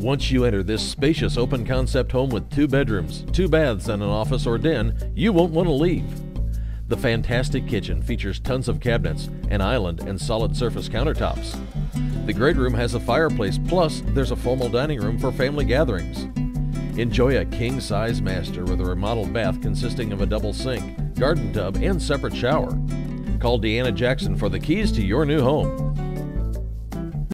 Once you enter this spacious open concept home with two bedrooms, two baths, and an office or den, you won't want to leave. The fantastic kitchen features tons of cabinets, an island, and solid surface countertops. The great room has a fireplace, plus, there's a formal dining room for family gatherings. Enjoy a king size master with a remodeled bath consisting of a double sink, garden tub, and separate shower. Call Deanna Jackson for the keys to your new home.